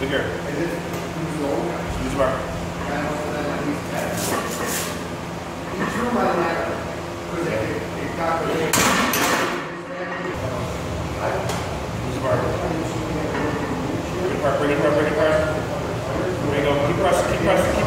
Look here. Use the bar. Use the bar. Bring it apart, bring it apart, bring it apart. There you go. Keep pressing, keep pressing,